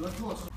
合作听